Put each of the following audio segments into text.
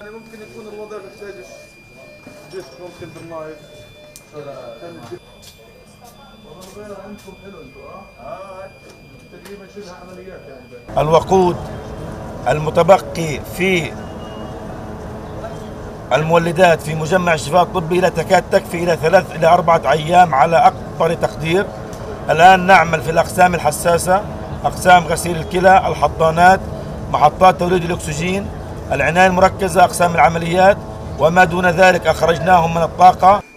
يعني ممكن يكون الوضع محتاج جسم ممكن بالنايف الوقود المتبقي في المولدات في مجمع الشفاء الطبي لا تكاد تكفي إلى ثلاث إلى أربعة أيام على أكبر تقدير. الآن نعمل في الأقسام الحساسة أقسام غسيل الكلى الحضانات محطات توليد الأكسجين العناية المركزة أقسام العمليات وما دون ذلك أخرجناهم من الطاقة.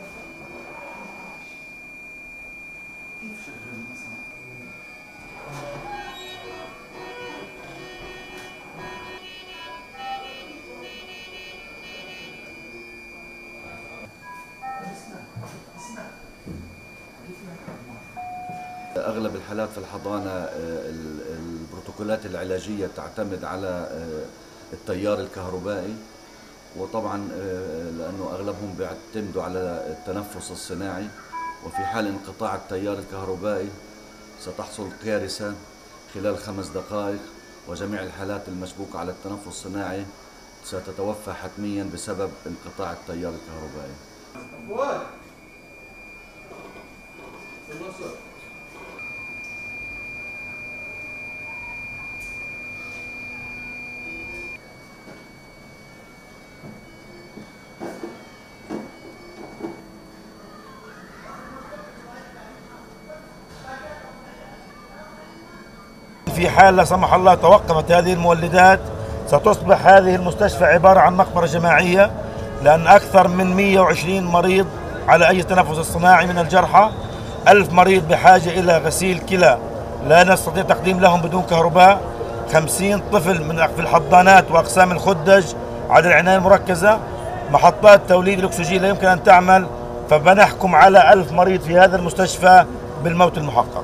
أغلب الحالات في الحضانة آه، ال- البروتوكولات العلاجية تعتمد على آه، التيار الكهربائي. وطبعا آه، لأنه أغلبهم بيعتمدوا على التنفس الصناعي. وفي حال انقطاع التيار الكهربائي ستحصل كارثة خلال خمس دقائق. وجميع الحالات المشبوكه على التنفس الصناعي ستتوفى حتميا بسبب انقطاع التيار الكهربائي. في حال لا سمح الله توقفت هذه المولدات ستصبح هذه المستشفى عبارة عن مقبرة جماعية لأن أكثر من 120 مريض على أي تنفس اصطناعي من الجرحى ألف مريض بحاجة إلى غسيل كلى. لا نستطيع تقديم لهم بدون كهرباء. 50 طفل من في الحضانات وأقسام الخدج على العناية المركزة. محطات توليد الأكسجين لا يمكن أن تعمل فبنحكم على ألف مريض في هذا المستشفى بالموت المحقق.